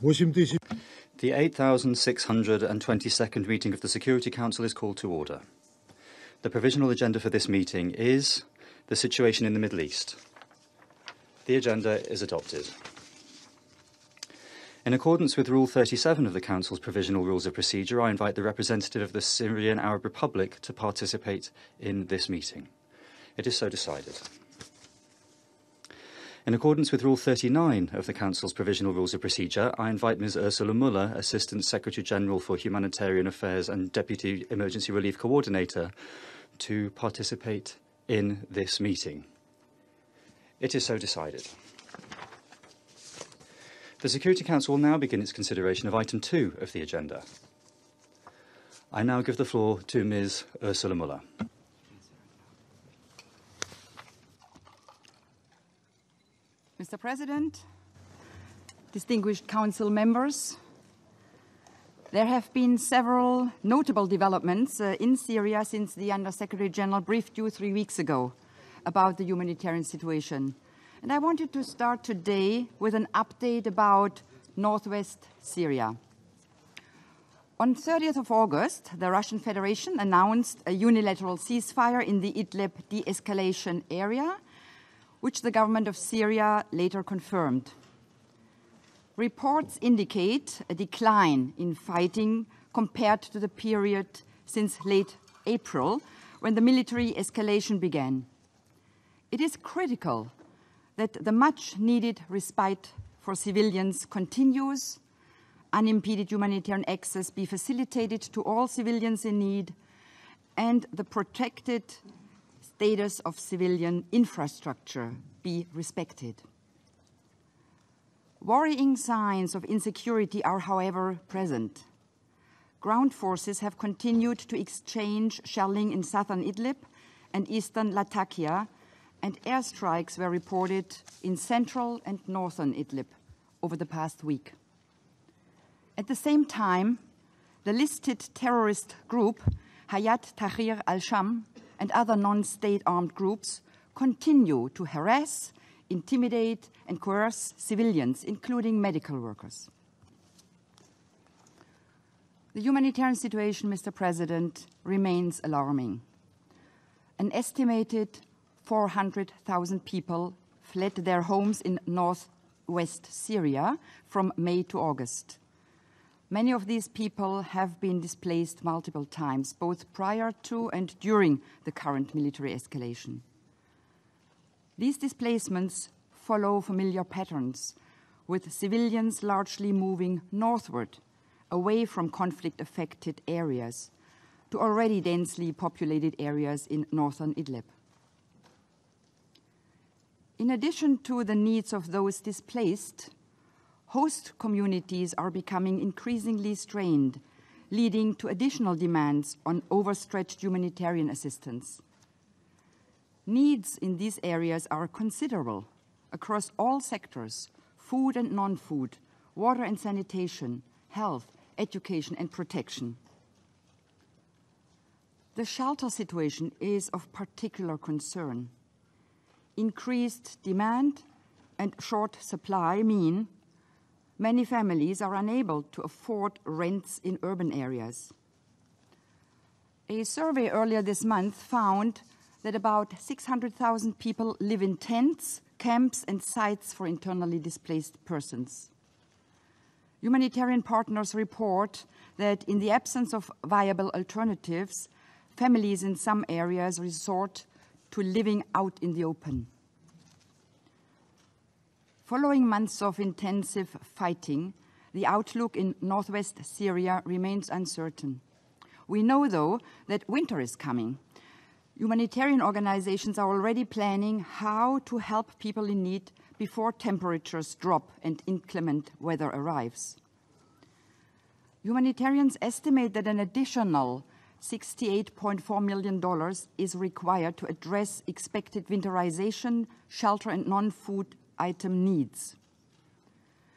50 The 8,622nd meeting of the Security Council is called to order. The provisional agenda for this meeting is the situation in the Middle East. The agenda is adopted. In accordance with Rule 37 of the Council's Provisional Rules of Procedure, I invite the representative of the Syrian Arab Republic to participate in this meeting. It is so decided. In accordance with Rule 39 of the Council's Provisional Rules of Procedure, I invite Ms Ursula Mueller, Assistant Secretary General for Humanitarian Affairs and Deputy Emergency Relief Coordinator, to participate in this meeting. It is so decided. The Security Council will now begin its consideration of item 2 of the agenda. I now give the floor to Ms Ursula Mueller. Mr. President, distinguished council members, there have been several notable developments uh, in Syria since the Under Secretary General briefed you three weeks ago about the humanitarian situation. And I wanted to start today with an update about northwest Syria. On 30th of August, the Russian Federation announced a unilateral ceasefire in the Idlib de-escalation area which the government of Syria later confirmed. Reports indicate a decline in fighting compared to the period since late April, when the military escalation began. It is critical that the much needed respite for civilians continues, unimpeded humanitarian access be facilitated to all civilians in need, and the protected status of civilian infrastructure be respected. Worrying signs of insecurity are, however, present. Ground forces have continued to exchange shelling in southern Idlib and eastern Latakia, and airstrikes were reported in central and northern Idlib over the past week. At the same time, the listed terrorist group Hayat Tahrir al Sham and other non state armed groups continue to harass, intimidate, and coerce civilians, including medical workers. The humanitarian situation, Mr. President, remains alarming. An estimated 400,000 people fled their homes in northwest Syria from May to August. Many of these people have been displaced multiple times, both prior to and during the current military escalation. These displacements follow familiar patterns, with civilians largely moving northward, away from conflict affected areas, to already densely populated areas in northern Idlib. In addition to the needs of those displaced, host communities are becoming increasingly strained, leading to additional demands on overstretched humanitarian assistance. Needs in these areas are considerable across all sectors food and non food, water and sanitation, health, education, and protection. The shelter situation is of particular concern. Increased demand and short supply mean many families are unable to afford rents in urban areas. A survey earlier this month found that about 600,000 people live in tents, camps, and sites for internally displaced persons. Humanitarian partners report that in the absence of viable alternatives, families in some areas resort to living out in the open. Following months of intensive fighting, the outlook in northwest Syria remains uncertain. We know, though, that winter is coming. Humanitarian organizations are already planning how to help people in need before temperatures drop and inclement weather arrives. Humanitarians estimate that an additional $68.4 million is required to address expected winterization, shelter, and non food item needs.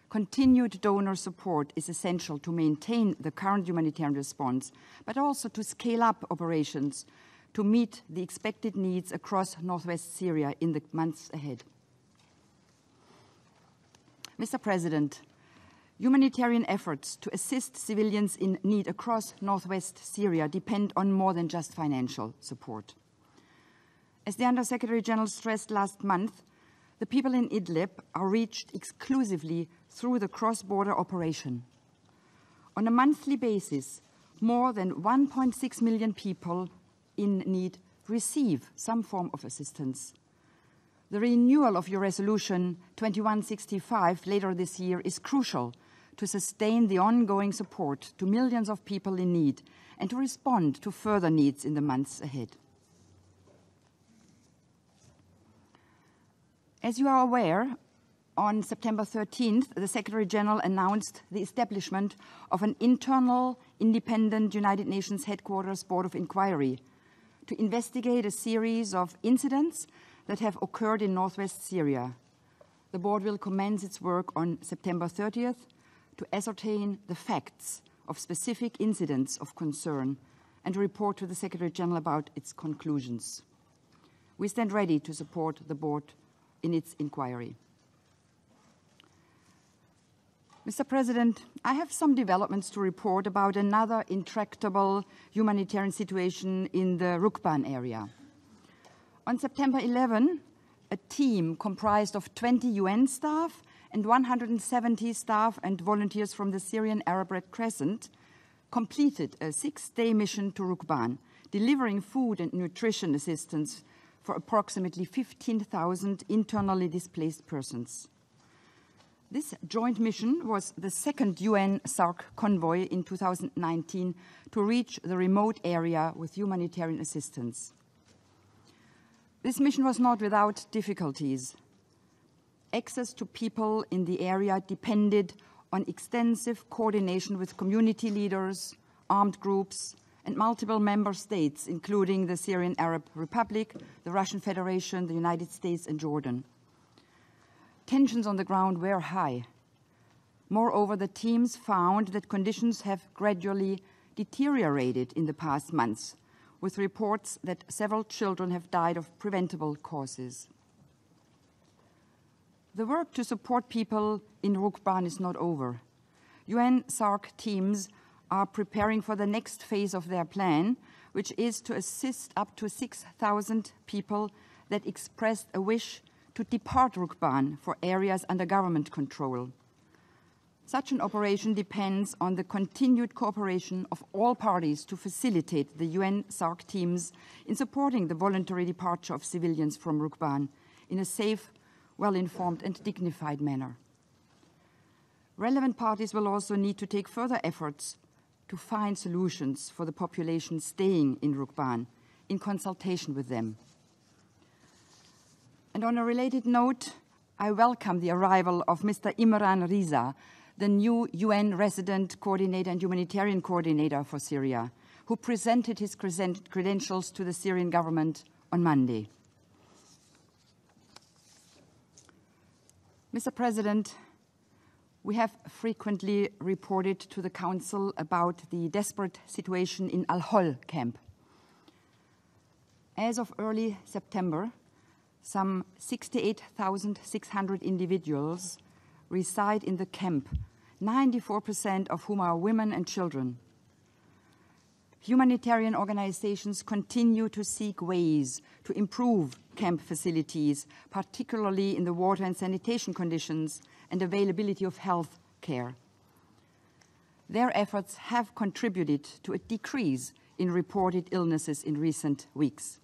Continued donor support is essential to maintain the current humanitarian response, but also to scale up operations to meet the expected needs across northwest Syria in the months ahead. Mr. President, Humanitarian efforts to assist civilians in need across northwest Syria depend on more than just financial support. As the Under Secretary General stressed last month, the people in Idlib are reached exclusively through the cross border operation. On a monthly basis, more than 1.6 million people in need receive some form of assistance. The renewal of your resolution 2165 later this year is crucial to sustain the ongoing support to millions of people in need and to respond to further needs in the months ahead. As you are aware, on September 13th, the Secretary General announced the establishment of an internal, independent United Nations headquarters board of inquiry to investigate a series of incidents that have occurred in northwest Syria. The board will commence its work on September 30th to ascertain the facts of specific incidents of concern and to report to the Secretary General about its conclusions. We stand ready to support the board in its inquiry. Mr. President, I have some developments to report about another intractable humanitarian situation in the Rukban area. On September 11, a team comprised of 20 UN staff and 170 staff and volunteers from the Syrian Arab Red Crescent completed a six day mission to Rukban, delivering food and nutrition assistance for approximately 15,000 internally displaced persons. This joint mission was the second UN SARC convoy in 2019 to reach the remote area with humanitarian assistance. This mission was not without difficulties. Access to people in the area depended on extensive coordination with community leaders, armed groups, and multiple member states, including the Syrian Arab Republic, the Russian Federation, the United States, and Jordan. Tensions on the ground were high. Moreover, the teams found that conditions have gradually deteriorated in the past months, with reports that several children have died of preventable causes. The work to support people in Rukban is not over. UN SARC teams are preparing for the next phase of their plan, which is to assist up to 6,000 people that expressed a wish to depart Rukban for areas under government control. Such an operation depends on the continued cooperation of all parties to facilitate the UN SARC teams in supporting the voluntary departure of civilians from Rukban in a safe, well informed, and dignified manner. Relevant parties will also need to take further efforts to find solutions for the population staying in Rukban in consultation with them. And on a related note, I welcome the arrival of Mr. Imran Riza, the new UN resident coordinator and humanitarian coordinator for Syria, who presented his credentials to the Syrian government on Monday. Mr. President, we have frequently reported to the Council about the desperate situation in Al Hol camp. As of early September, some 68,600 individuals reside in the camp, 94% of whom are women and children. Humanitarian organizations continue to seek ways to improve camp facilities, particularly in the water and sanitation conditions and availability of health care. Their efforts have contributed to a decrease in reported illnesses in recent weeks.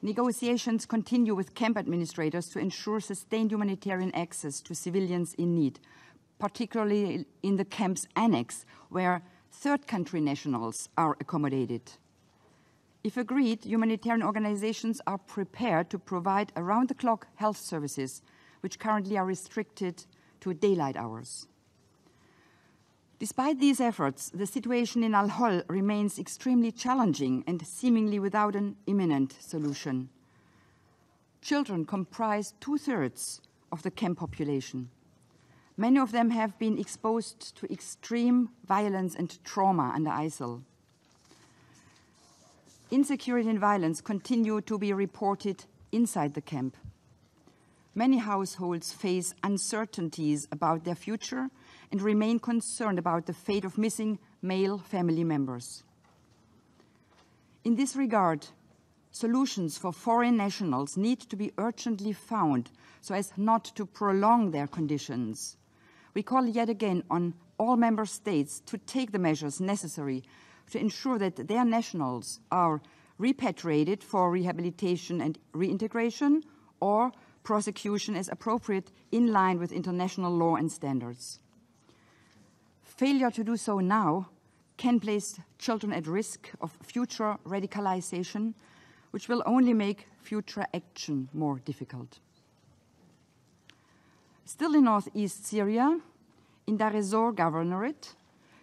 Negotiations continue with camp administrators to ensure sustained humanitarian access to civilians in need, particularly in the camp's annex, where third country nationals are accommodated. If agreed, humanitarian organizations are prepared to provide around the clock health services, which currently are restricted to daylight hours. Despite these efforts, the situation in Al Hol remains extremely challenging and seemingly without an imminent solution. Children comprise two thirds of the camp population. Many of them have been exposed to extreme violence and trauma under ISIL. Insecurity and violence continue to be reported inside the camp. Many households face uncertainties about their future and remain concerned about the fate of missing male family members. In this regard, solutions for foreign nationals need to be urgently found so as not to prolong their conditions. We call yet again on all member states to take the measures necessary to ensure that their nationals are repatriated for rehabilitation and reintegration or prosecution is appropriate in line with international law and standards. Failure to do so now can place children at risk of future radicalization, which will only make future action more difficult. Still in northeast Syria, in Deir ez-Zor governorate,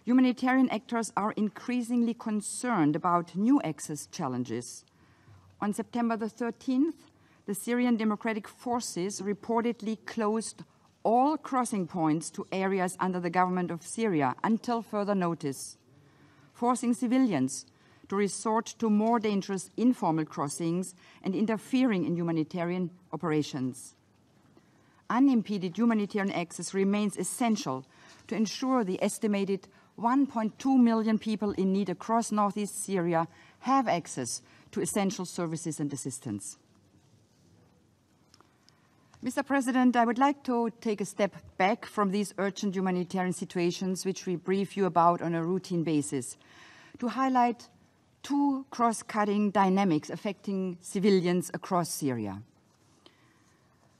humanitarian actors are increasingly concerned about new access challenges. On September the 13th, the Syrian Democratic Forces reportedly closed all crossing points to areas under the government of Syria until further notice, forcing civilians to resort to more dangerous informal crossings and interfering in humanitarian operations. Unimpeded humanitarian access remains essential to ensure the estimated 1.2 million people in need across northeast Syria have access to essential services and assistance. Mr. President, I would like to take a step back from these urgent humanitarian situations, which we brief you about on a routine basis, to highlight two cross cutting dynamics affecting civilians across Syria.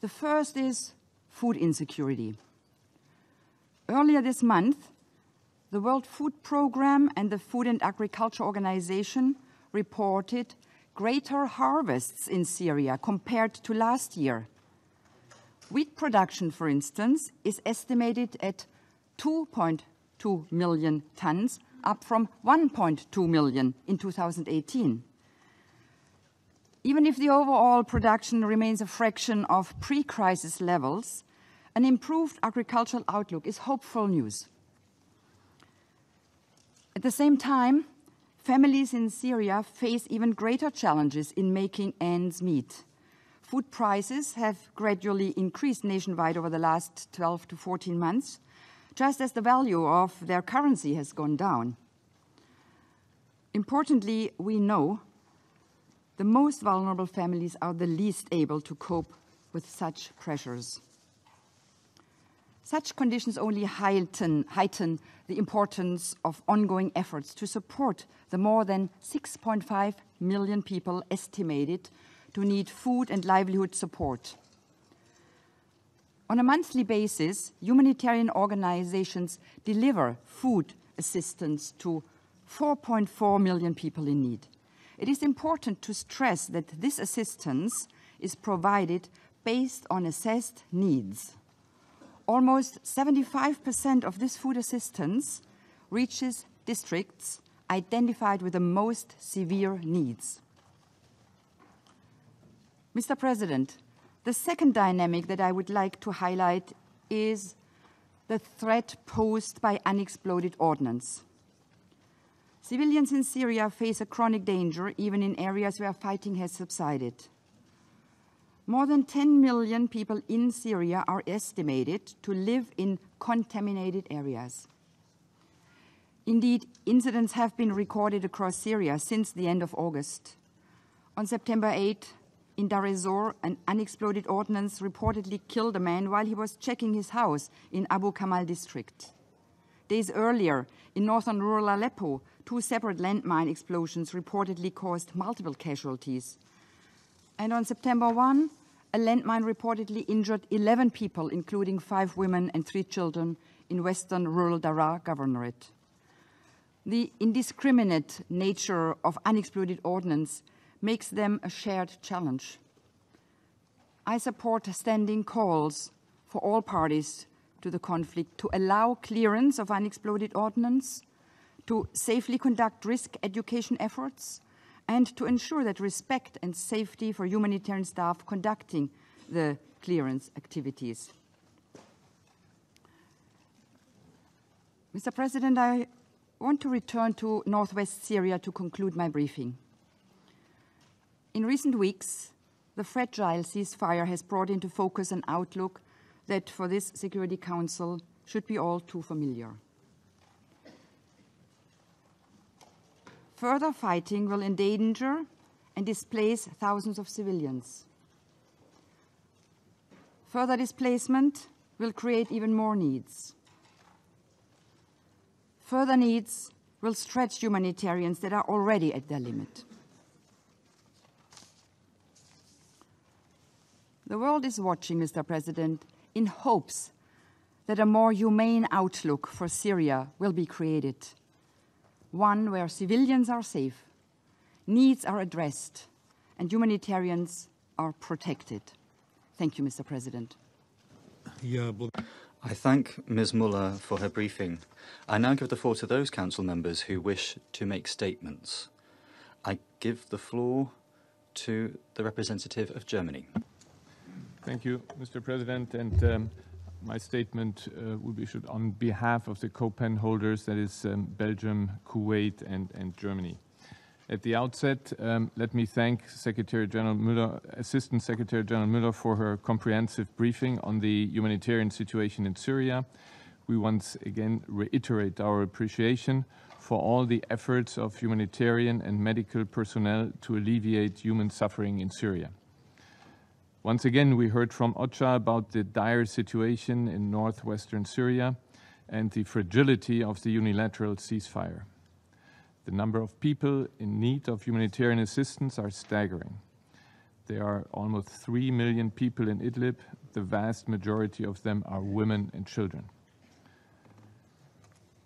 The first is food insecurity. Earlier this month, the World Food Programme and the Food and Agriculture Organization reported greater harvests in Syria compared to last year. Wheat production, for instance, is estimated at 2.2 million tons, up from 1.2 million in 2018. Even if the overall production remains a fraction of pre-crisis levels, an improved agricultural outlook is hopeful news. At the same time, families in Syria face even greater challenges in making ends meet. Food prices have gradually increased nationwide over the last 12 to 14 months, just as the value of their currency has gone down. Importantly, we know the most vulnerable families are the least able to cope with such pressures. Such conditions only heighten, heighten, the importance of ongoing efforts to support the more than 6.5 million people estimated to need food and livelihood support. On a monthly basis, humanitarian organizations deliver food assistance to 4.4 million people in need. It is important to stress that this assistance is provided based on assessed needs almost 75% of this food assistance reaches districts identified with the most severe needs. Mr. President, the second dynamic that I would like to highlight is the threat posed by unexploded ordnance. Civilians in Syria face a chronic danger even in areas where fighting has subsided. More than 10 million people in Syria are estimated to live in contaminated areas. Indeed, incidents have been recorded across Syria since the end of August. On September 8, in Deir ez-Zor, an unexploded ordnance reportedly killed a man while he was checking his house in Abu Kamal district. Days earlier, in northern rural Aleppo, two separate landmine explosions reportedly caused multiple casualties. And on September 1, a landmine reportedly injured 11 people, including five women and three children, in western rural Daraa governorate. The indiscriminate nature of unexploded ordnance makes them a shared challenge. I support standing calls for all parties to the conflict to allow clearance of unexploded ordnance, to safely conduct risk education efforts, and to ensure that respect and safety for humanitarian staff conducting the clearance activities. Mr. President, I want to return to northwest Syria to conclude my briefing. In recent weeks, the fragile ceasefire has brought into focus an outlook that for this Security Council should be all too familiar. Further fighting will endanger and displace thousands of civilians. Further displacement will create even more needs. Further needs will stretch humanitarians that are already at their limit. The world is watching, Mr. President, in hopes that a more humane outlook for Syria will be created, one where civilians are safe, needs are addressed, and humanitarians are protected. Thank you, Mr. President. I thank Ms. Mueller for her briefing. I now give the floor to those council members who wish to make statements. I give the floor to the representative of Germany. Thank you, Mr. President. And um, my statement uh, will be issued on behalf of the co-pen holders, that is um, Belgium, Kuwait, and, and Germany. At the outset, um, let me thank Secretary General Mueller, Assistant Secretary General Mueller for her comprehensive briefing on the humanitarian situation in Syria. We once again reiterate our appreciation for all the efforts of humanitarian and medical personnel to alleviate human suffering in Syria. Once again, we heard from OCHA about the dire situation in northwestern Syria and the fragility of the unilateral ceasefire. The number of people in need of humanitarian assistance are staggering. There are almost 3 million people in Idlib. The vast majority of them are women and children.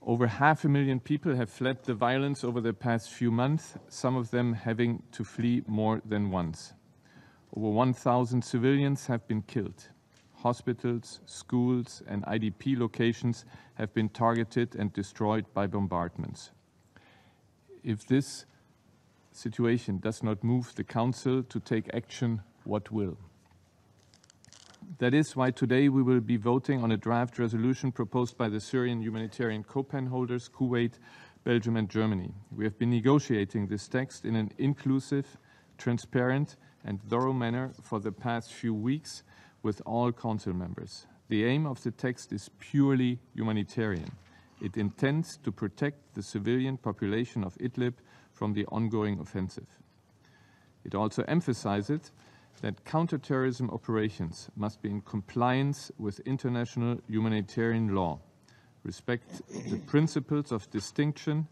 Over half a million people have fled the violence over the past few months, some of them having to flee more than once. Over 1,000 civilians have been killed. Hospitals, schools, and IDP locations have been targeted and destroyed by bombardments. If this situation does not move the Council to take action, what will? That is why today we will be voting on a draft resolution proposed by the Syrian humanitarian co-pen holders, Kuwait, Belgium and Germany. We have been negotiating this text in an inclusive, transparent and thorough manner for the past few weeks with all council members. The aim of the text is purely humanitarian. It intends to protect the civilian population of Idlib from the ongoing offensive. It also emphasizes that counterterrorism operations must be in compliance with international humanitarian law, respect the principles of distinction,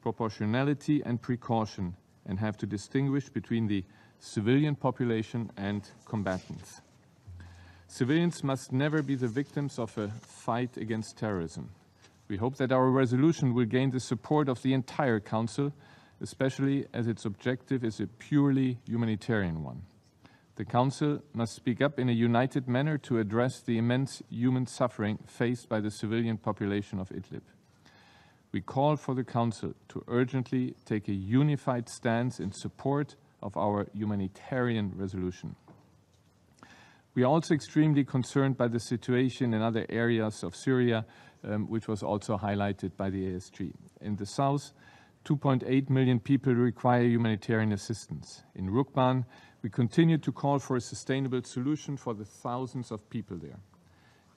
proportionality, and precaution, and have to distinguish between the civilian population and combatants. Civilians must never be the victims of a fight against terrorism. We hope that our resolution will gain the support of the entire Council, especially as its objective is a purely humanitarian one. The Council must speak up in a united manner to address the immense human suffering faced by the civilian population of Idlib. We call for the Council to urgently take a unified stance in support of our humanitarian resolution. We are also extremely concerned by the situation in other areas of Syria, um, which was also highlighted by the ASG. In the south, 2.8 million people require humanitarian assistance. In Rukban, we continue to call for a sustainable solution for the thousands of people there.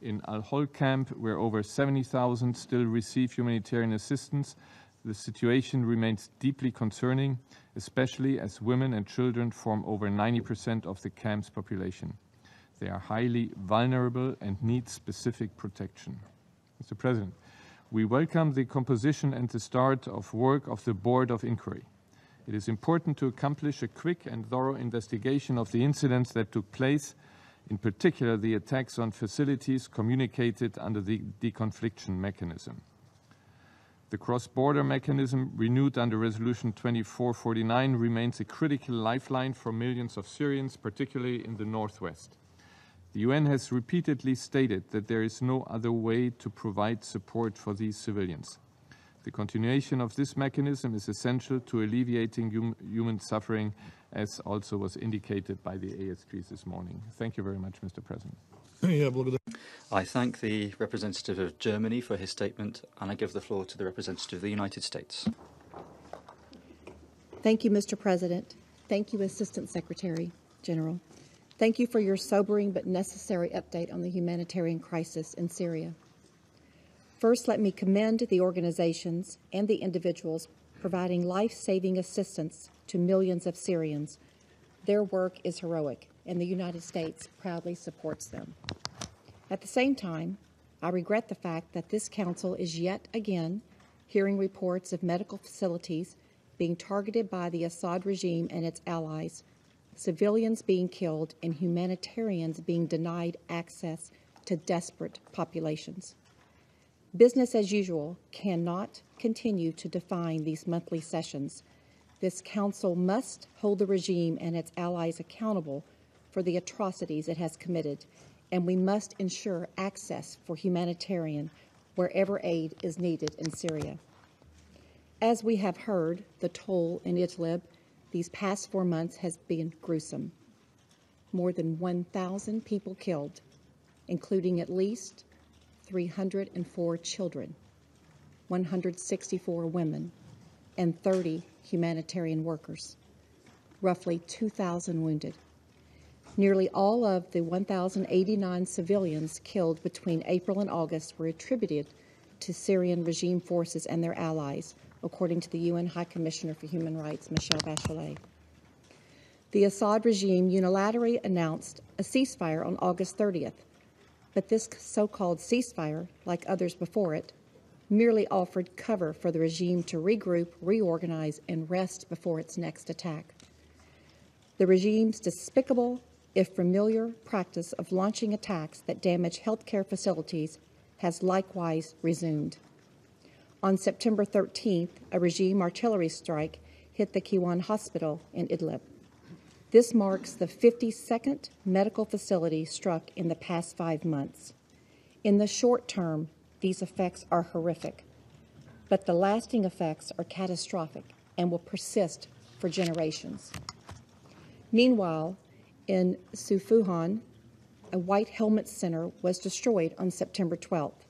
In Al Hol camp, where over 70,000 still receive humanitarian assistance, the situation remains deeply concerning, especially as women and children form over 90% of the camp's population. They are highly vulnerable and need specific protection. Mr. President, we welcome the composition and the start of work of the Board of Inquiry. It is important to accomplish a quick and thorough investigation of the incidents that took place, in particular the attacks on facilities communicated under the deconfliction mechanism. The cross-border mechanism renewed under Resolution 2449 remains a critical lifeline for millions of Syrians, particularly in the northwest. The UN has repeatedly stated that there is no other way to provide support for these civilians. The continuation of this mechanism is essential to alleviating hum human suffering, as also was indicated by the ASGs this morning. Thank you very much, Mr. President. I thank the representative of Germany for his statement, and I give the floor to the representative of the United States. Thank you, Mr. President. Thank you, Assistant Secretary General. Thank you for your sobering but necessary update on the humanitarian crisis in Syria. First, let me commend the organizations and the individuals providing life saving assistance to millions of Syrians. Their work is heroic, and the United States proudly supports them. At the same time, I regret the fact that this Council is yet again hearing reports of medical facilities being targeted by the Assad regime and its allies, civilians being killed, and humanitarians being denied access to desperate populations. Business as usual cannot continue to define these monthly sessions. This Council must hold the regime and its allies accountable for the atrocities it has committed, and we must ensure access for humanitarian wherever aid is needed in Syria. As we have heard, the toll in Idlib these past four months has been gruesome. More than 1,000 people killed, including at least 304 children, 164 women, and 30 humanitarian workers, roughly 2,000 wounded. Nearly all of the 1,089 civilians killed between April and August were attributed to Syrian regime forces and their allies, according to the UN High Commissioner for Human Rights, Michelle Bachelet. The Assad regime unilaterally announced a ceasefire on August 30th, but this so called ceasefire, like others before it, merely offered cover for the regime to regroup, reorganize, and rest before its next attack. The regime's despicable, if familiar, practice of launching attacks that damage healthcare facilities has likewise resumed. On September 13th, a regime artillery strike hit the Kiwan Hospital in Idlib. This marks the 52nd medical facility struck in the past five months. In the short term, these effects are horrific, but the lasting effects are catastrophic and will persist for generations. Meanwhile, in Sufuhan, a White Helmet Center was destroyed on September 12th.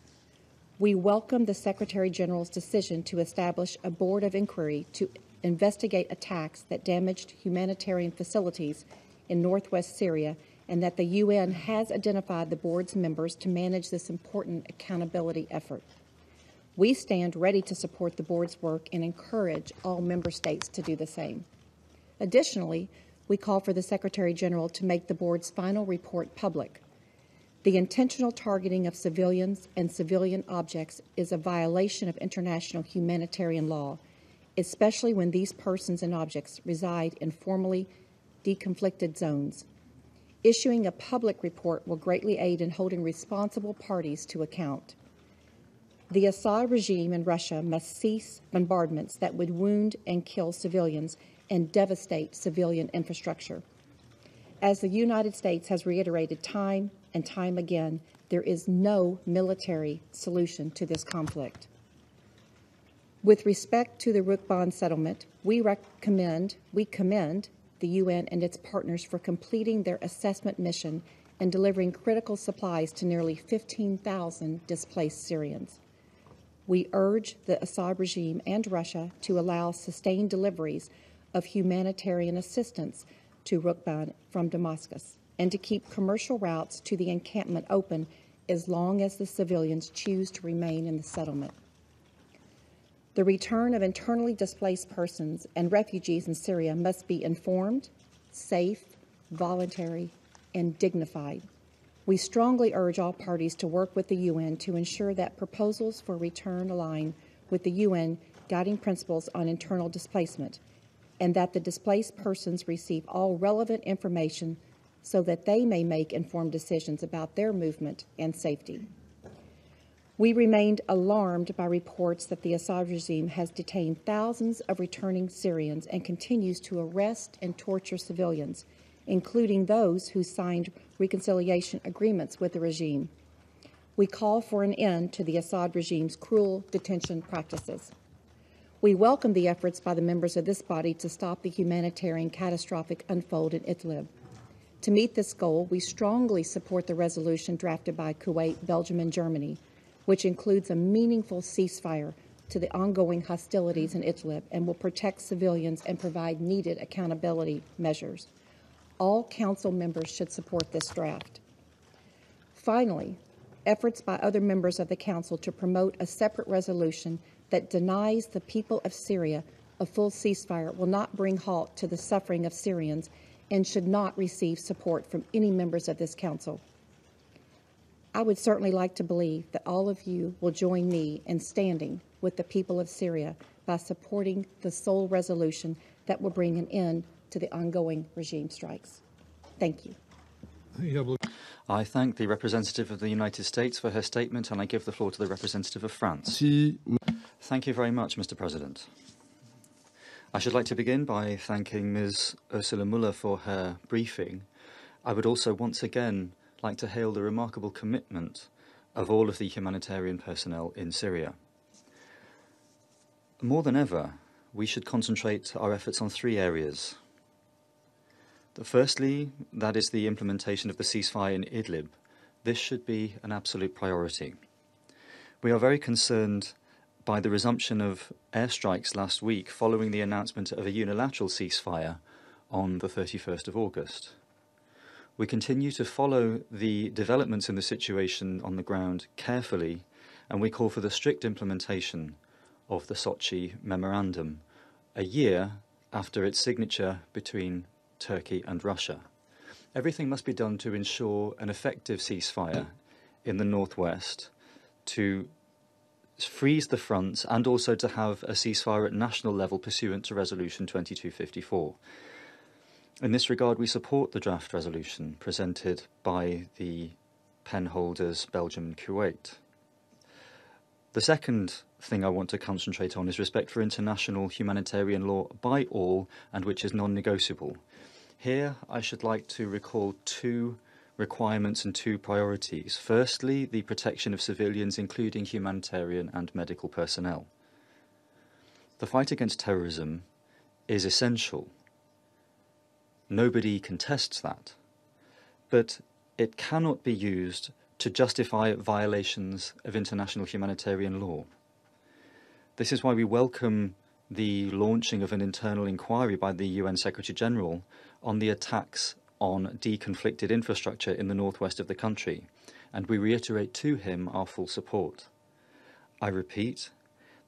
We welcome the Secretary General's decision to establish a board of inquiry to investigate attacks that damaged humanitarian facilities in northwest Syria and that the UN has identified the board's members to manage this important accountability effort. We stand ready to support the board's work and encourage all member states to do the same. Additionally, we call for the Secretary General to make the board's final report public. The intentional targeting of civilians and civilian objects is a violation of international humanitarian law, especially when these persons and objects reside in formerly deconflicted zones. Issuing a public report will greatly aid in holding responsible parties to account. The Assad regime in Russia must cease bombardments that would wound and kill civilians and devastate civilian infrastructure. As the United States has reiterated time and time again, there is no military solution to this conflict. With respect to the Rukban settlement, we recommend, we commend the UN and its partners for completing their assessment mission and delivering critical supplies to nearly 15,000 displaced Syrians. We urge the Assad regime and Russia to allow sustained deliveries of humanitarian assistance to Rukban from Damascus and to keep commercial routes to the encampment open as long as the civilians choose to remain in the settlement. The return of internally displaced persons and refugees in Syria must be informed, safe, voluntary, and dignified. We strongly urge all parties to work with the UN to ensure that proposals for return align with the UN guiding principles on internal displacement and that the displaced persons receive all relevant information so that they may make informed decisions about their movement and safety. We remained alarmed by reports that the Assad regime has detained thousands of returning Syrians and continues to arrest and torture civilians, including those who signed reconciliation agreements with the regime. We call for an end to the Assad regime's cruel detention practices. We welcome the efforts by the members of this body to stop the humanitarian catastrophic unfold in Idlib. To meet this goal, we strongly support the resolution drafted by Kuwait, Belgium, and Germany, which includes a meaningful ceasefire to the ongoing hostilities in Idlib and will protect civilians and provide needed accountability measures. All council members should support this draft. Finally, efforts by other members of the council to promote a separate resolution that denies the people of Syria a full ceasefire will not bring halt to the suffering of Syrians and should not receive support from any members of this council. I would certainly like to believe that all of you will join me in standing with the people of Syria by supporting the sole resolution that will bring an end to the ongoing regime strikes. Thank you. I thank the representative of the United States for her statement, and I give the floor to the representative of France. Thank you very much, Mr. President. I should like to begin by thanking Ms. Ursula Mueller for her briefing. I would also once again like to hail the remarkable commitment of all of the humanitarian personnel in Syria. More than ever, we should concentrate our efforts on three areas. The firstly, that is the implementation of the ceasefire in Idlib. This should be an absolute priority. We are very concerned by the resumption of airstrikes last week following the announcement of a unilateral ceasefire on the 31st of August. We continue to follow the developments in the situation on the ground carefully, and we call for the strict implementation of the Sochi Memorandum a year after its signature between Turkey and Russia. Everything must be done to ensure an effective ceasefire in the northwest, to freeze the fronts, and also to have a ceasefire at national level pursuant to Resolution 2254. In this regard, we support the draft resolution presented by the pen holders Belgium and Kuwait. The second thing I want to concentrate on is respect for international humanitarian law by all and which is non negotiable. Here, I should like to recall two requirements and two priorities. Firstly, the protection of civilians, including humanitarian and medical personnel. The fight against terrorism is essential. Nobody contests that. But it cannot be used to justify violations of international humanitarian law. This is why we welcome the launching of an internal inquiry by the UN Secretary General on the attacks on deconflicted infrastructure in the northwest of the country, and we reiterate to him our full support. I repeat,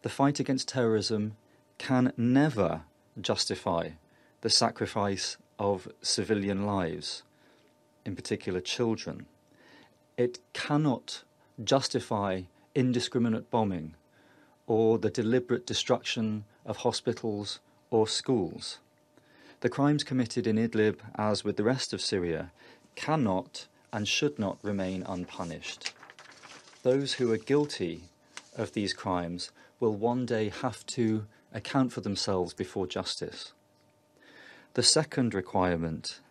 the fight against terrorism can never justify the sacrifice of civilian lives, in particular children. It cannot justify indiscriminate bombing or the deliberate destruction of hospitals or schools. The crimes committed in Idlib, as with the rest of Syria, cannot and should not remain unpunished. Those who are guilty of these crimes will one day have to account for themselves before justice. The second requirement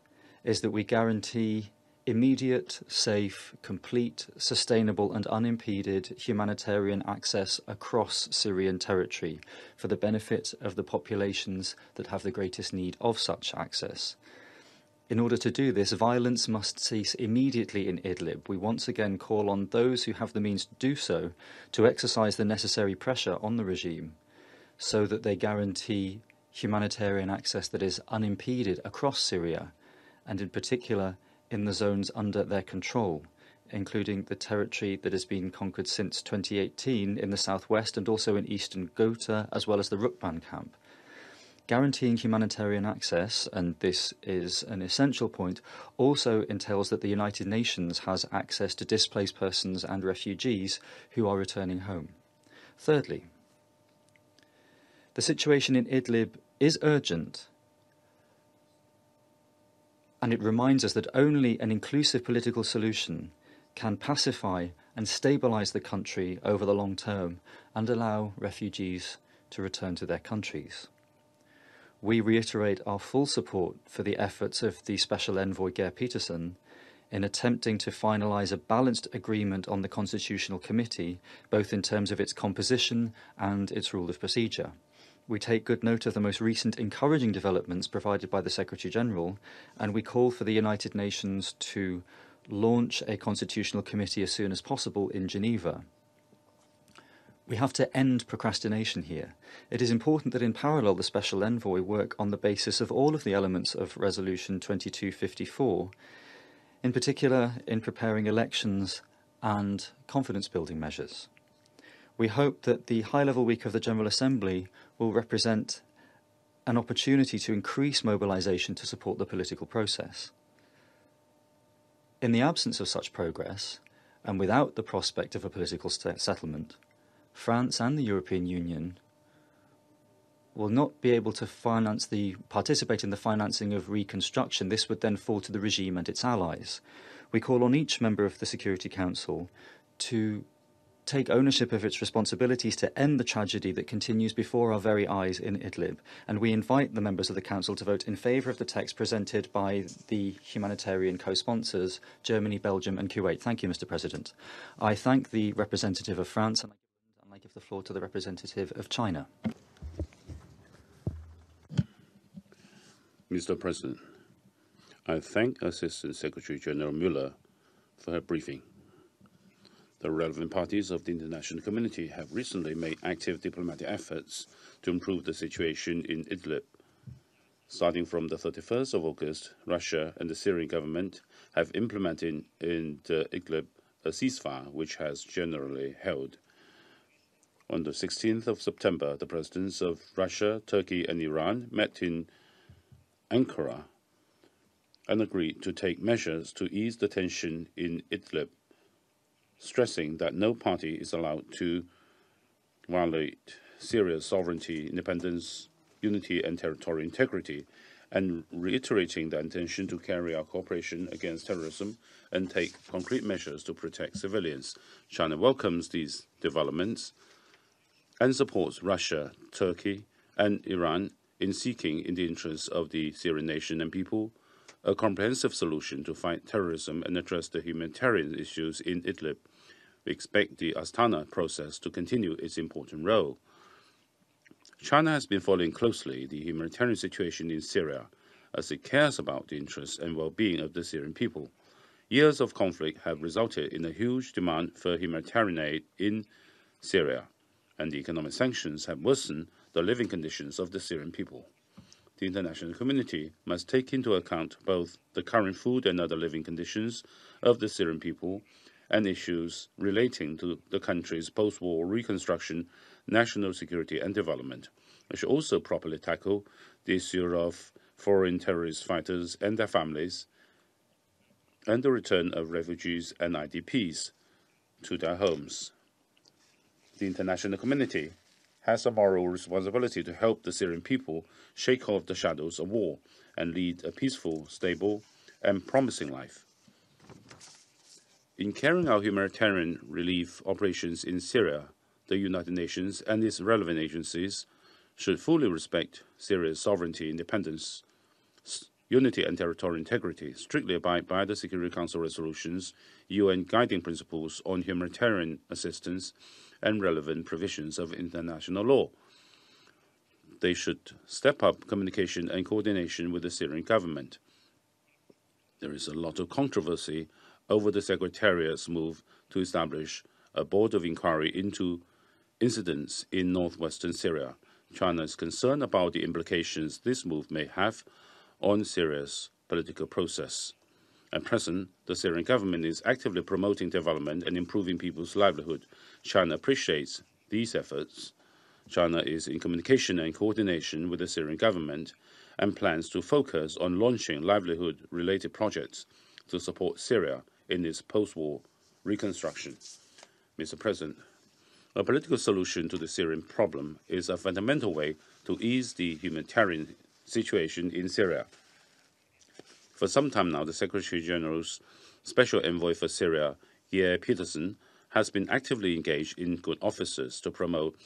is that we guarantee immediate, safe, complete, sustainable, and unimpeded humanitarian access across Syrian territory for the benefit of the populations that have the greatest need of such access. In order to do this, violence must cease immediately in Idlib. We once again call on those who have the means to do so to exercise the necessary pressure on the regime so that they guarantee humanitarian access that is unimpeded across Syria, and in particular in the zones under their control, including the territory that has been conquered since 2018 in the southwest and also in eastern Ghouta, as well as the Rukban camp. Guaranteeing humanitarian access, and this is an essential point, also entails that the United Nations has access to displaced persons and refugees who are returning home. Thirdly, the situation in Idlib is urgent and it reminds us that only an inclusive political solution can pacify and stabilize the country over the long term and allow refugees to return to their countries. We reiterate our full support for the efforts of the Special Envoy Geir Pedersen in attempting to finalize a balanced agreement on the Constitutional Committee, both in terms of its composition and its rule of procedure. We take good note of the most recent encouraging developments provided by the Secretary General, and we call for the United Nations to launch a constitutional committee as soon as possible in Geneva. We have to end procrastination here. It is important that in parallel the Special Envoy work on the basis of all of the elements of Resolution 2254, in particular in preparing elections and confidence building measures. We hope that the High Level Week of the General Assembly will represent an opportunity to increase mobilization to support the political process. In the absence of such progress, and without the prospect of a political settlement, France and the European Union will not be able to finance the participate in the financing of reconstruction. This would then fall to the regime and its allies. We call on each member of the Security Council to take ownership of its responsibilities to end the tragedy that continues before our very eyes in Idlib. And we invite the members of the Council to vote in favour of the text presented by the humanitarian co sponsors, Germany, Belgium, and Kuwait. Thank you, Mr. President. I thank the representative of France and I give the floor to the representative of China. Mr. President, I thank Assistant Secretary General Mueller for her briefing. The relevant parties of the international community have recently made active diplomatic efforts to improve the situation in Idlib. Starting from the 31st of August, Russia and the Syrian government have implemented in Idlib a ceasefire which has generally held. On the 16th of September, the presidents of Russia, Turkey, and Iran met in Ankara and agreed to take measures to ease the tension in Idlib stressing that no party is allowed to violate Syria's sovereignty, independence, unity, and territorial integrity, and reiterating the intention to carry out cooperation against terrorism and take concrete measures to protect civilians. China welcomes these developments and supports Russia, Turkey, and Iran in seeking, in the interests of the Syrian nation and people, a comprehensive solution to fight terrorism and address the humanitarian issues in Idlib. We expect the Astana process to continue its important role. China has been following closely the humanitarian situation in Syria as it cares about the interests and well being of the Syrian people. Years of conflict have resulted in a huge demand for humanitarian aid in Syria, and the economic sanctions have worsened the living conditions of the Syrian people the international community must take into account both the current food and other living conditions of the Syrian people and issues relating to the country's post war reconstruction, national security, and development. It should also properly tackle the issue of foreign terrorist fighters and their families and the return of refugees and IDPs to their homes. The international community has a moral responsibility to help the Syrian people shake off the shadows of war and lead a peaceful, stable, and promising life. In carrying out humanitarian relief operations in Syria, the United Nations and its relevant agencies should fully respect Syria's sovereignty, independence, unity, and territorial integrity, strictly abide by the Security Council resolutions, UN guiding principles on humanitarian assistance, and relevant provisions of international law. They should step up communication and coordination with the Syrian government. There is a lot of controversy over the Secretariat's move to establish a board of inquiry into incidents in northwestern Syria. China is concerned about the implications this move may have on Syria's political process. At present, the Syrian government is actively promoting development and improving people's livelihood. China appreciates these efforts. China is in communication and coordination with the Syrian government and plans to focus on launching livelihood related projects to support Syria in its post war reconstruction. Mr. President, a political solution to the Syrian problem is a fundamental way to ease the humanitarian situation in Syria. For some time now, the Secretary General's Special Envoy for Syria, Geir Pedersen, has been actively engaged in good offices to promote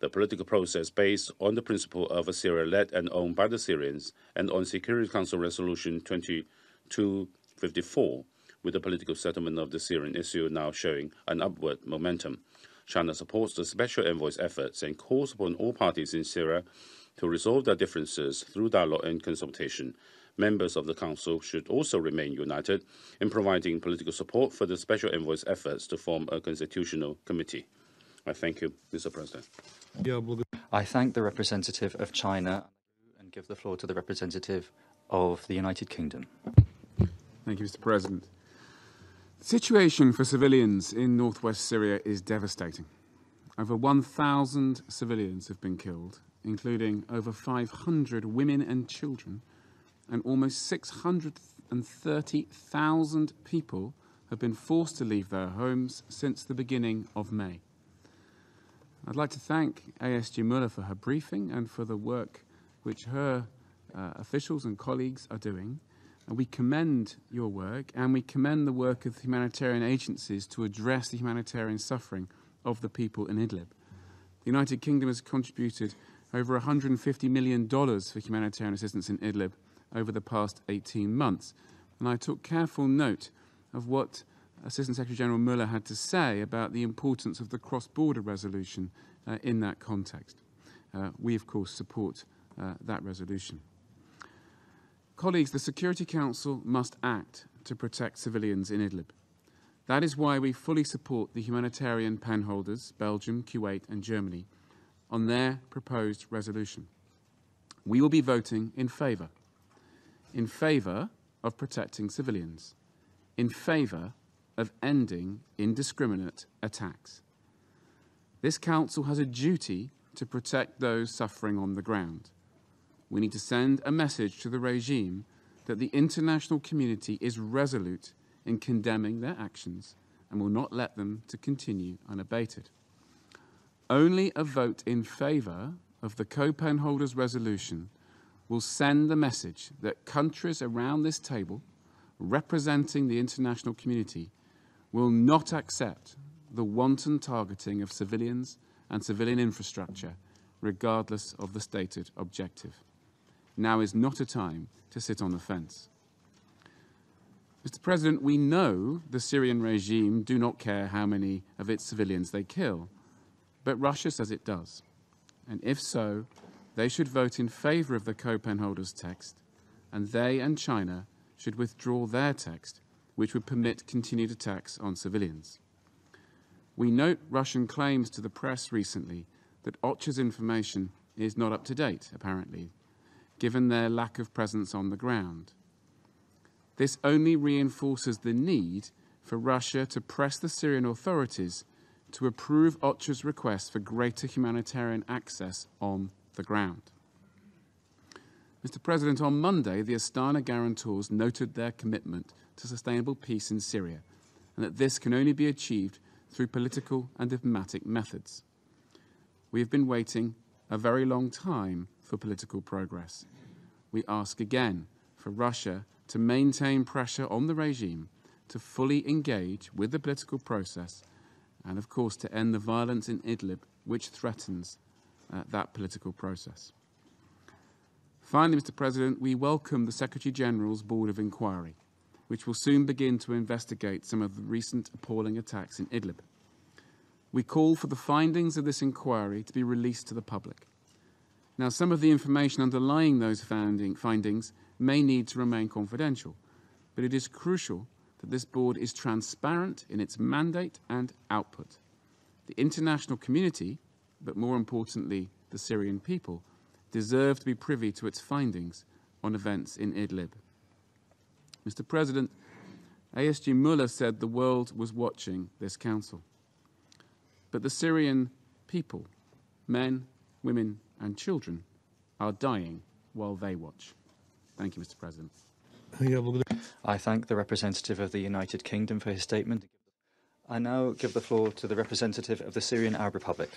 the political process based on the principle of a Syria led and owned by the Syrians and on Security Council Resolution 2254, with the political settlement of the Syrian issue now showing an upward momentum. China supports the Special Envoy's efforts and calls upon all parties in Syria to resolve their differences through dialogue and consultation members of the Council should also remain united in providing political support for the Special Envoy's efforts to form a constitutional committee. I thank you, Mr. President. I thank the representative of China and give the floor to the representative of the United Kingdom. Thank you, Mr. President. The situation for civilians in northwest Syria is devastating. Over 1,000 civilians have been killed, including over 500 women and children, and almost 630,000 people have been forced to leave their homes since the beginning of May. I'd like to thank ASG Mueller for her briefing and for the work which her uh, officials and colleagues are doing. And we commend your work and we commend the work of the humanitarian agencies to address the humanitarian suffering of the people in Idlib. The United Kingdom has contributed over $150 million for humanitarian assistance in Idlib over the past 18 months. And I took careful note of what Assistant Secretary General Mueller had to say about the importance of the cross border resolution uh, in that context. Uh, we, of course, support uh, that resolution. Colleagues, the Security Council must act to protect civilians in Idlib. That is why we fully support the humanitarian penholders, Belgium, Kuwait, and Germany, on their proposed resolution. We will be voting in favour. In favour of protecting civilians. In favour of ending indiscriminate attacks. This Council has a duty to protect those suffering on the ground. We need to send a message to the regime that the international community is resolute in condemning their actions and will not let them to continue unabated. Only a vote in favour of the co-pen holders resolution will send the message that countries around this table representing the international community will not accept the wanton targeting of civilians and civilian infrastructure, regardless of the stated objective. Now is not a time to sit on the fence. Mr. President, we know the Syrian regime do not care how many of its civilians they kill, but Russia says it does. And if so, they should vote in favor of the co-pen holders text, and they and China should withdraw their text which would permit continued attacks on civilians. We note Russian claims to the press recently that OCHA's information is not up to date, apparently, given their lack of presence on the ground. This only reinforces the need for Russia to press the Syrian authorities to approve OCHA's request for greater humanitarian access on the ground. Mr. President, on Monday, the Astana guarantors noted their commitment to sustainable peace in Syria, and that this can only be achieved through political and diplomatic methods. We have been waiting a very long time for political progress. We ask again for Russia to maintain pressure on the regime to fully engage with the political process and, of course, to end the violence in Idlib, which threatens uh, that political process. Finally, Mr. President, we welcome the Secretary General's Board of Inquiry which will soon begin to investigate some of the recent appalling attacks in Idlib. We call for the findings of this inquiry to be released to the public. Now, some of the information underlying those founding, findings may need to remain confidential, but it is crucial that this board is transparent in its mandate and output. The international community, but more importantly, the Syrian people, deserve to be privy to its findings on events in Idlib. Mr. President, ASG Mueller said the world was watching this council. But the Syrian people, men, women, and children, are dying while they watch. Thank you, Mr. President. I thank the representative of the United Kingdom for his statement. I now give the floor to the representative of the Syrian Arab Republic.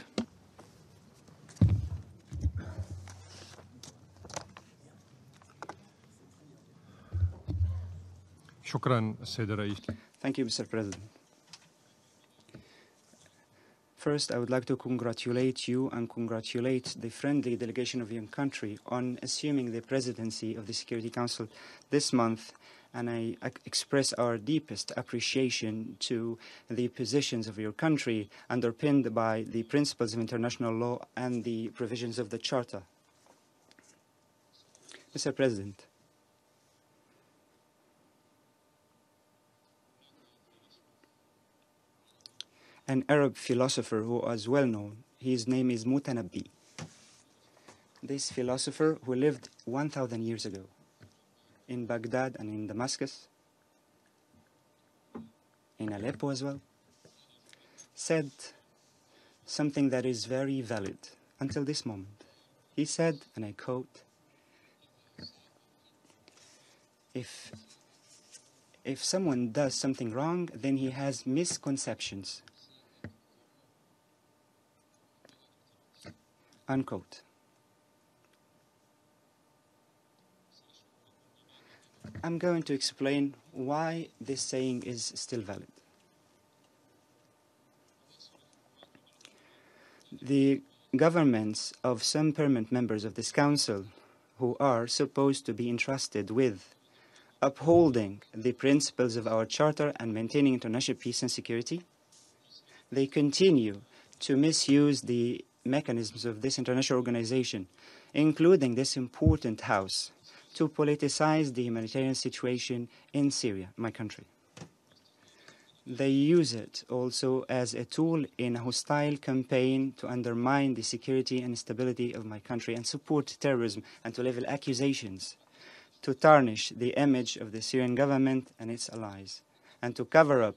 شكرا السيد الرئيس Thank you, Mr. President. First, I would like to congratulate you and congratulate the friendly delegation of your country on assuming the presidency of the Security Council this month, and I express our deepest appreciation to the positions of your country underpinned by the principles of international law and the provisions of the Charter. Mr. President, an Arab philosopher who was well known. His name is Mutanabbi. This philosopher who lived 1,000 years ago in Baghdad and in Damascus, in Aleppo as well, said something that is very valid until this moment. He said, and I quote, if if someone does something wrong, then he has misconceptions. Unquote. I'm going to explain why this saying is still valid. The governments of some permanent members of this council who are supposed to be entrusted with upholding the principles of our charter and maintaining international peace and security, they continue to misuse the mechanisms of this international organization, including this important house, to politicize the humanitarian situation in Syria, my country. They use it also as a tool in a hostile campaign to undermine the security and stability of my country and support terrorism and to level accusations to tarnish the image of the Syrian government and its allies, and to cover up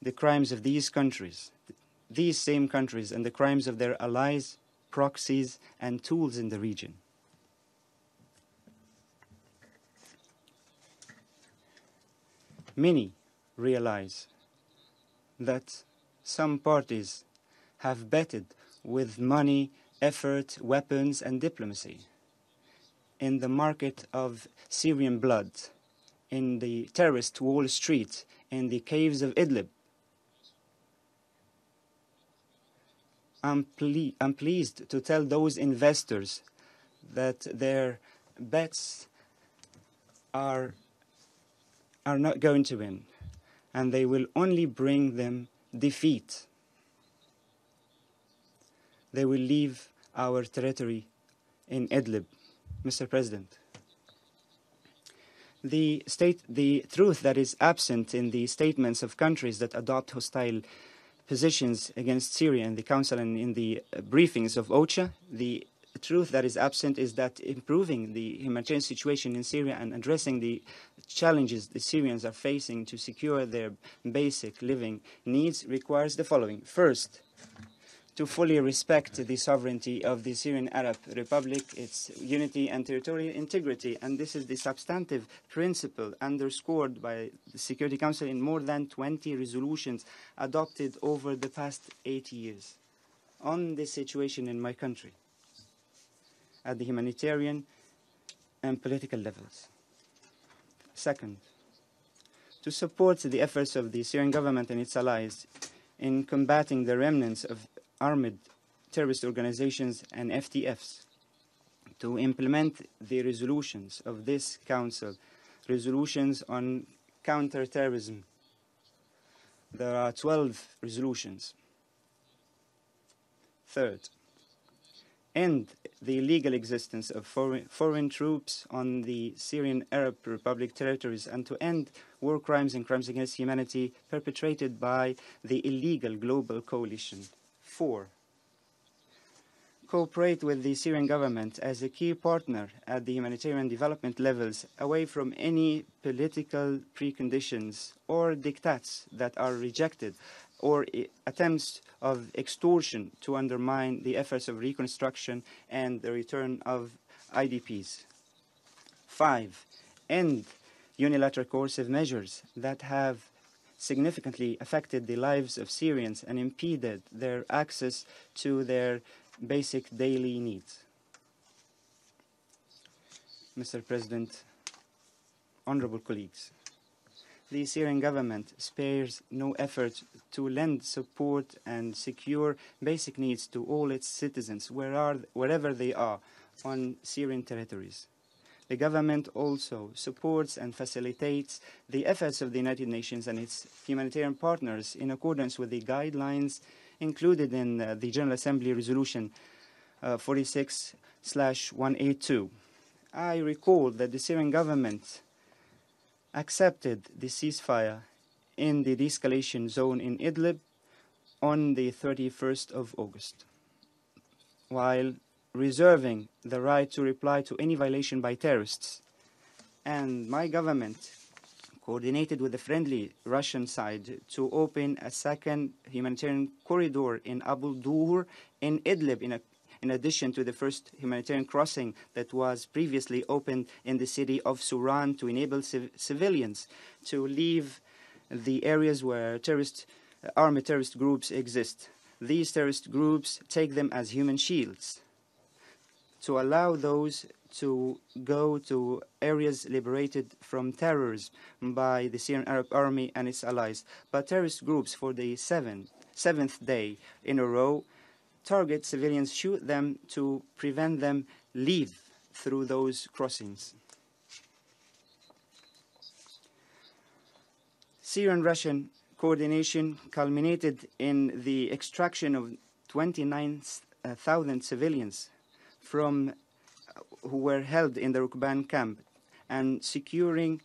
the crimes of these countries, these same countries, and the crimes of their allies, proxies, and tools in the region. Many realize that some parties have betted with money, effort, weapons, and diplomacy in the market of Syrian blood, in the terrorist Wall Street, in the caves of Idlib. I'm, ple I'm pleased to tell those investors that their bets are, are not going to win, and they will only bring them defeat. They will leave our territory in Idlib. Mr. President. The, state, the truth that is absent in the statements of countries that adopt hostile positions against Syria in the Council and in the uh, briefings of OCHA, the truth that is absent is that improving the humanitarian situation in Syria and addressing the challenges the Syrians are facing to secure their basic living needs requires the following. First, to fully respect the sovereignty of the Syrian Arab Republic, its unity and territorial integrity. And this is the substantive principle underscored by the Security Council in more than 20 resolutions adopted over the past eight years on the situation in my country at the humanitarian and political levels. Second, to support the efforts of the Syrian government and its allies in combating the remnants of armed terrorist organizations and FTFs to implement the resolutions of this Council, resolutions on counterterrorism. There are 12 resolutions. Third, end the illegal existence of foreign, foreign, troops on the Syrian Arab Republic territories and to end war crimes and crimes against humanity perpetrated by the illegal global coalition. Four, cooperate with the Syrian government as a key partner at the humanitarian development levels away from any political preconditions or diktats that are rejected or attempts of extortion to undermine the efforts of reconstruction and the return of IDPs. Five, end unilateral coercive measures that have significantly affected the lives of Syrians and impeded their access to their basic daily needs. Mr. President, honorable colleagues, the Syrian government spares no effort to lend support and secure basic needs to all its citizens wherever they are on Syrian territories. The government also supports and facilitates the efforts of the United Nations and its humanitarian partners in accordance with the guidelines included in uh, the General Assembly Resolution uh, 46 182. I recall that the Syrian government accepted the ceasefire in the de escalation zone in Idlib on the 31st of August, while reserving the right to reply to any violation by terrorists. And my government coordinated with the friendly Russian side to open a second humanitarian corridor in Abu Dur in Idlib, in, a, in, addition to the first humanitarian crossing that was previously opened in the city of Suran to enable civ civilians to leave the areas where terrorist, armed terrorist groups exist. These terrorist groups take them as human shields to allow those to go to areas liberated from terrorism by the Syrian Arab Army and its allies. But terrorist groups, for the seventh, seventh day in a row, target civilians, shoot them to prevent them leave through those crossings. Syrian-Russian coordination culminated in the extraction of 29,000 civilians from uh, who were held in the Rukban camp and securing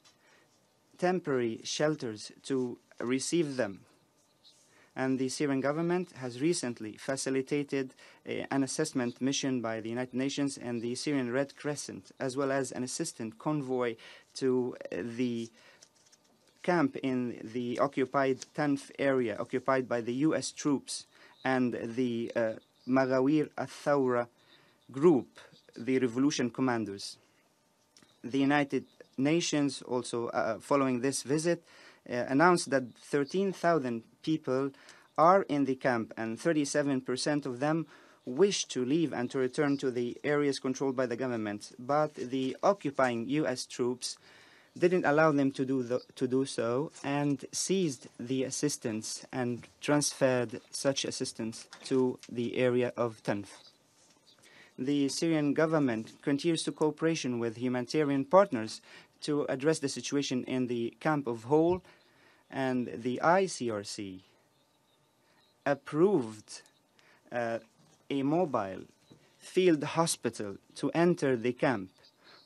temporary shelters to receive them. And the Syrian government has recently facilitated a, an assessment mission by the United Nations and the Syrian Red Crescent, as well as an assistant convoy to uh, the camp in the occupied Tanf area, occupied by the U.S. troops and the uh, Maghawir al-Thawra group the revolution commanders. The United Nations, also uh, following this visit, uh, announced that 13,000 people are in the camp and 37% of them wish to leave and to return to the areas controlled by the government. But the occupying U.S. troops didn't allow them to do, the, to do so and seized the assistance and transferred such assistance to the area of Tanf the Syrian government continues to cooperation with humanitarian partners to address the situation in the camp of Hol, and the ICRC approved uh, a mobile field hospital to enter the camp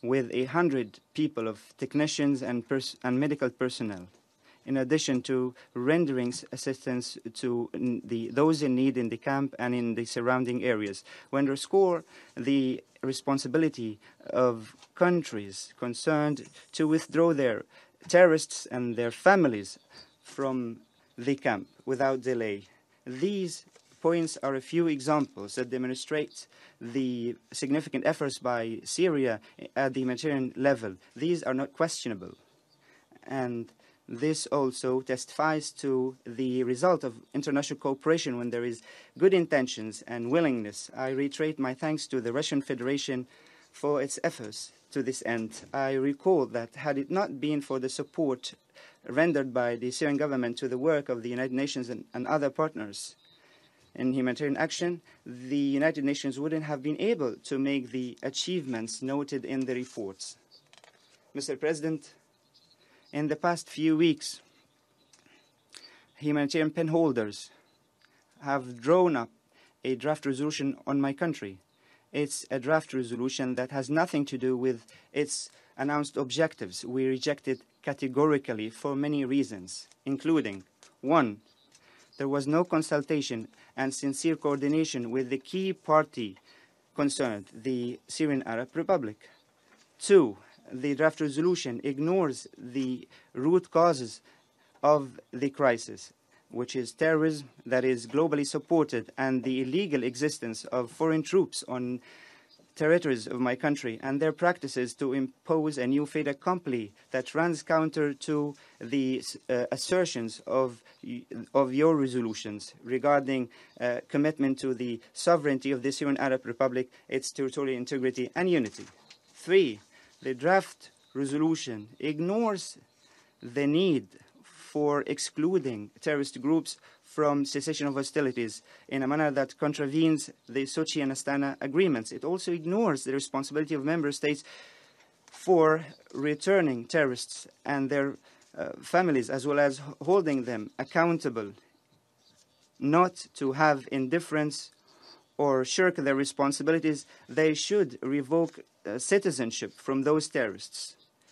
with a hundred people of technicians and, and medical personnel in addition to rendering assistance to the, those in need in the camp and in the surrounding areas. We underscore the responsibility of countries concerned to withdraw their terrorists and their families from the camp without delay. These points are a few examples that demonstrate the significant efforts by Syria eh, at the humanitarian level. These are not questionable. And this also testifies to the result of international cooperation when there is good intentions and willingness. I reiterate my thanks to the Russian Federation for its efforts to this end. I recall that had it not been for the support rendered by the Syrian government to the work of the United Nations and, and other partners in humanitarian action, the United Nations wouldn't have been able to make the achievements noted in the reports. Mr. President, in the past few weeks, humanitarian pen holders have drawn up a draft resolution on my country. It's a draft resolution that has nothing to do with its announced objectives. We reject it categorically for many reasons, including one, there was no consultation and sincere coordination with the key party concerned, the Syrian Arab Republic. Two, the draft resolution ignores the root causes of the crisis, which is terrorism that is globally supported and the illegal existence of foreign troops on territories of my country and their practices to impose a new fait accompli that runs counter to the uh, assertions of, of your resolutions regarding uh, commitment to the sovereignty of the Syrian Arab Republic, its territorial integrity and unity. Three, the draft resolution ignores the need for excluding terrorist groups from cessation of hostilities in a manner that contravenes the Sochi and Astana agreements. It also ignores the responsibility of member states for returning terrorists and their uh, families, as well as holding them accountable, not to have indifference or shirk their responsibilities, they should revoke uh, citizenship from those terrorists.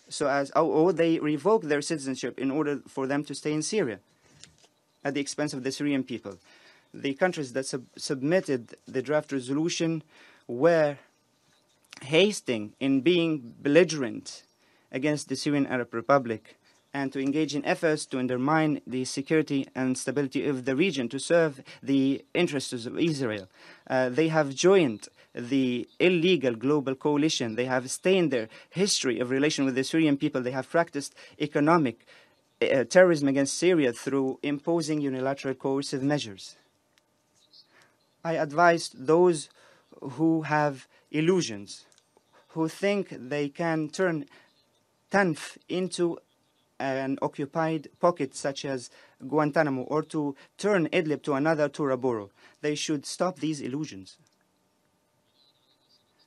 So as, or they revoke their citizenship in order for them to stay in Syria at the expense of the Syrian people. the countries that sub- submitted the draft resolution were hasting in being belligerent against the Syrian Arab Republic and to engage in efforts to undermine the security and stability of the region to serve the interests of Israel. Uh, they have joined the illegal global coalition. They have stained their history of relation with the Syrian people. They have practiced economic uh, terrorism against Syria through imposing unilateral coercive measures. I advise those who have illusions, who think they can turn Tanf into an occupied pocket such as Guantanamo or to turn Idlib to another Tora Bora. They should stop these illusions.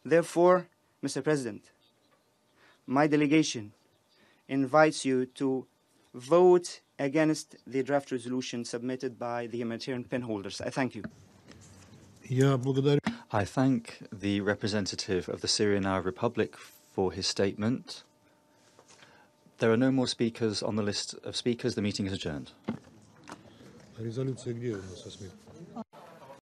Therefore, Mr. President, my delegation invites you to vote against the draft resolution submitted by the humanitarian penholders. I thank you. I thank the representative of the Syrian Arab Republic for his statement. There are no more speakers on the list of speakers. The meeting is adjourned.